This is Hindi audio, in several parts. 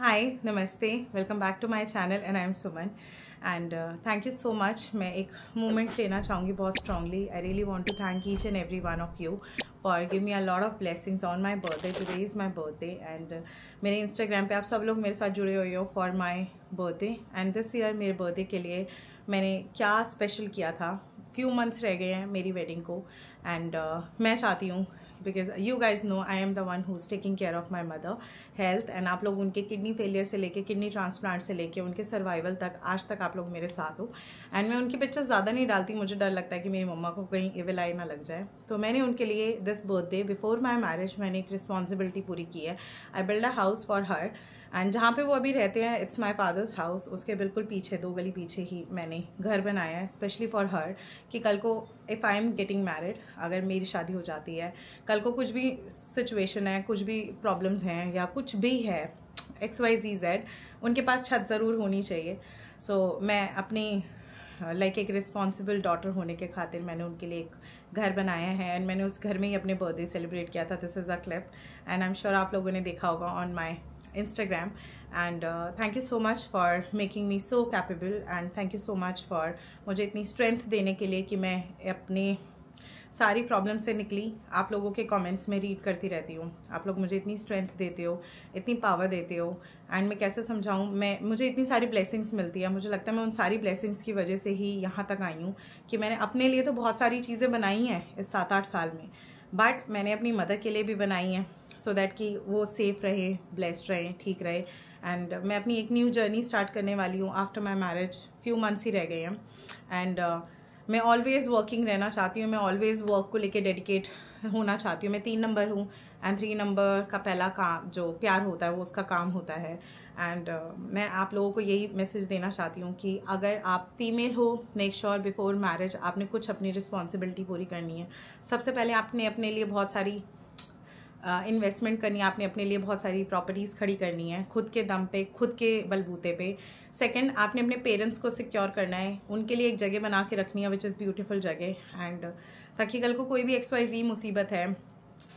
हाय नमस्ते. Welcome back to my channel and I am Suman and thank you so much मैं एक मोमेंट लेना चाहूँगी बहुत strongly I really want to thank each and every one of you for give me a lot of blessings on my birthday today is my birthday and मेरे इंस्टाग्राम पे आप सब लोग मेरे साथ जुड़े हुए हो for my birthday and this year मेरे बर्थडे के लिए मैंने क्या स्पेशल किया था? फ्यू मंथ्स रह गए हैं मेरी वेडिंग को. एंड uh, मैं चाहती हूँ because you guys know I am the one who is taking care of my mother health and आप लोग उनके किडनी फेलियर से लेके किडनी ट्रांसप्लांट से लेके, उनके सर्वाइवल तक, आज तक आप लोग मेरे साथ हो। एंड मैं उनकी पिक्चर ज़्यादा नहीं डालती, मुझे डर लगता है कि मेरी मम्मा को कहीं एविल आई ना लग जाए। तो मैंने उनके लिए this birthday before my marriage मैंने एक रिस्पॉन्सिबिलिटी पूरी की है। I build a house for her and जहाँ पे वो अभी रहते हैं इट्स माई फादर्स हाउस उसके बिल्कुल पीछे दो गली पीछे ही मैंने घर बनाया है स्पेशली फॉर हर कि कल को if I am getting married अगर मेरी शादी हो जाती है कल को कुछ भी सिचुएशन है कुछ भी प्रॉब्लम्स हैं या कुछ भी है एक्स वाई जी जेड उनके पास छत ज़रूर होनी चाहिए. सो so, मैं अपनी लाइक like एक रिस्पॉन्सिबल डॉटर होने के खातिर मैंने उनके लिए एक घर बनाया है एंड मैंने उस घर में ही अपने बर्थडे सेलिब्रेट किया था. This is a clip and I am sure आप लोगों ने देखा होगा on my Instagram. And uh, thank you so much for making me so capable. And thank you so much for मुझे इतनी strength देने के लिए कि मैं अपने सारी प्रॉब्लम से निकली। आप लोगों के कमेंट्स में रीड करती रहती हूँ। आप लोग मुझे इतनी स्ट्रेंथ देते हो इतनी पावर देते हो। एंड मैं कैसे समझाऊँ? मैं मुझे इतनी सारी ब्लेसिंग्स मिलती है। मुझे लगता है मैं उन सारी ब्लेसिंग्स की वजह से ही यहाँ तक आई हूँ कि मैंने अपने लिए तो बहुत सारी चीज़ें बनाई हैं इस सात आठ साल में। बट मैंने अपनी मदर के लिए भी बनाई हैं। सो दैट कि वो सेफ़ रहे ब्लेस्ड रहे ठीक रहे. एंड मैं अपनी एक न्यू जर्नी स्टार्ट करने वाली हूँ after my marriage few months ही रह गए हैं. एंड uh, मैं ऑलवेज़ वर्किंग रहना चाहती हूँ. मैं ऑलवेज़ वर्क को लेके डेडिकेट होना चाहती हूँ. मैं तीन नंबर हूँ. एंड थ्री नंबर का पहला काम जो प्यार होता है वो उसका काम होता है. एंड uh, मैं आप लोगों को यही मैसेज देना चाहती हूँ कि अगर आप फीमेल हो मेक श्योर बिफोर मैरिज आपने कुछ अपनी रिस्पॉन्सिबिलिटी पूरी करनी है. सबसे पहले आपने अपने लिए बहुत सारी इन्वेस्टमेंट करनी है। आपने अपने लिए बहुत सारी प्रॉपर्टीज़ खड़ी करनी है, खुद के दम पे, खुद के बलबूते पे। सेकंड आपने अपने पेरेंट्स को सिक्योर करना है। उनके लिए एक जगह बना के रखनी है विच इज़ ब्यूटीफुल जगह। एंड ताकि कल को कोई भी एक्स वाई जी मुसीबत है,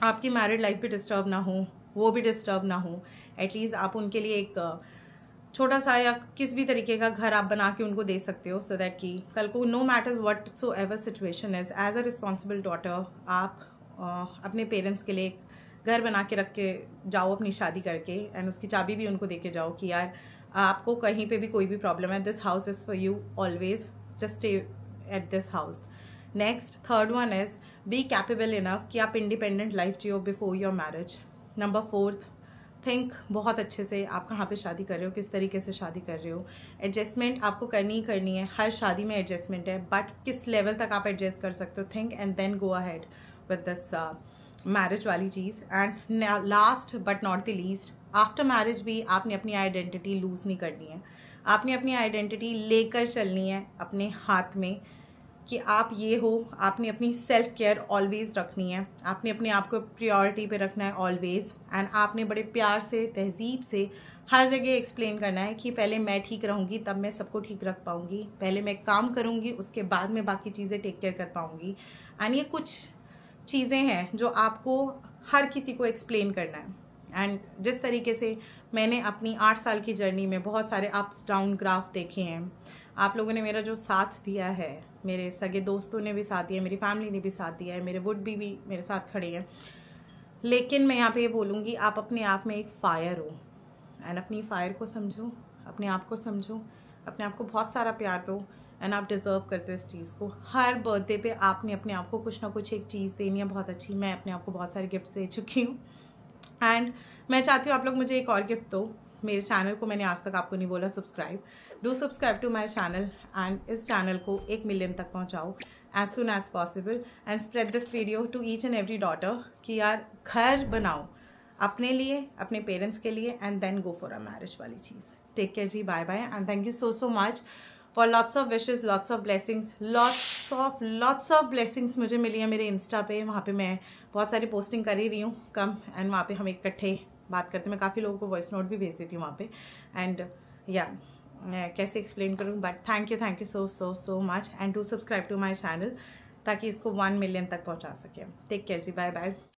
आपकी मैरिड लाइफ भी डिस्टर्ब ना हो, वो भी डिस्टर्ब ना हो। एटलीस्ट आप उनके लिए एक छोटा सा या किस भी तरीके का घर आप बना के उनको दे सकते हो सो दैट कि कल को no matters whatsoever situation is as a responsible daughter आप अपने पेरेंट्स के लिए एक घर बना के रख के जाओ अपनी शादी करके एंड उसकी चाबी भी उनको दे के जाओ कि यार, आपको कहीं पे भी कोई भी प्रॉब्लम है this house is for you always just stay at this house next third one is be capable enough कि आप independent life Jio before your marriage number fourth think बहुत अच्छे से आप कहाँ पे शादी कर रहे हो, किस तरीके से शादी कर रहे हो. एडजस्टमेंट आपको करनी ही करनी है, हर शादी में एडजस्टमेंट है बट किस लेवल तक आप एडजस्ट कर सकते हो think and then go ahead with this marriage वाली चीज़ and last but not the least after marriage भी आपने अपनी आइडेंटिटी लूज़ नहीं करनी है। आपने अपनी आइडेंटिटी लेकर चलनी है अपने हाथ में कि आप ये हो, आपने अपनी सेल्फ केयर ऑलवेज़ रखनी है। आपने अपने आप को प्रियोरिटी पे रखना है ऑलवेज़ एंड आपने बड़े प्यार से, तहजीब से हर जगह एक्सप्लेन करना है कि पहले मैं ठीक रहूँगी, तब मैं सबको ठीक रख पाऊँगी। पहले मैं काम करूँगी, उसके बाद मैं बाकी चीज़ें टेक केयर कर पाऊँगी। एंड ये कुछ चीज़ें हैं जो आपको हर किसी को एक्सप्लेन करना है। एंड जिस तरीके से मैंने अपनी आठ साल की जर्नी में बहुत सारे अप्स डाउन ग्राफ देखे हैं आप लोगों ने मेरा जो साथ दिया है मेरे सगे दोस्तों ने भी साथ दिया मेरी फैमिली ने भी साथ दिया है मेरे वुड भी, भी मेरे साथ खड़े हैं। लेकिन मैं यहाँ पे ये बोलूँगी आप अपने आप में एक फ़ायर हो। एंड अपनी फायर को समझो अपने आप को समझो अपने आप को बहुत सारा प्यार दो। एंड आप डिज़र्व करते हो इस चीज़ को। हर बर्थडे पे आपने अपने आप को कुछ ना कुछ एक चीज़ देनी है, बहुत अच्छी। मैं अपने आप को बहुत सारे गिफ्ट दे चुकी हूँ। एंड मैं चाहती हूँ आप लोग मुझे एक और गिफ्ट दो। मेरे चैनल को मैंने आज तक आपको नहीं बोला subscribe do subscribe to my channel and इस चैनल को एक मिलियन तक पहुँचाओ as soon as possible and spread this video to each and every daughter कि यार घर बनाओ अपने लिए, अपने पेरेंट्स के लिए and then go for a marriage वाली चीज़। Take care ji bye bye and thank you so so much for lots of wishes lots of blessings lots of lots of blessings मुझे मिली है मेरे इंस्टा पे, वहाँ पे मैं बहुत सारी पोस्टिंग कर ही रही हूँ, कम एंड वहाँ पे हम इकट्ठे बात करते हैं। मैं काफ़ी लोगों को वॉइस नोट भी भेज देती हूँ वहाँ पे। एंड या मैं कैसे एक्सप्लेन करूँ? But thank you thank you so so so much and to subscribe to my channel ताकि इसको वन मिलियन तक पहुँचा सके। Take care ji bye bye